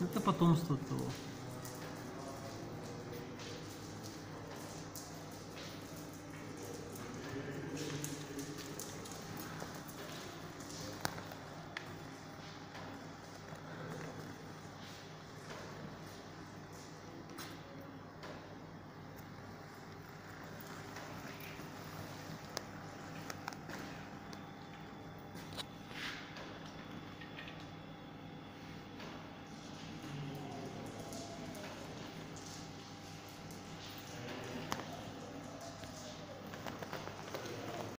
Это потомство того.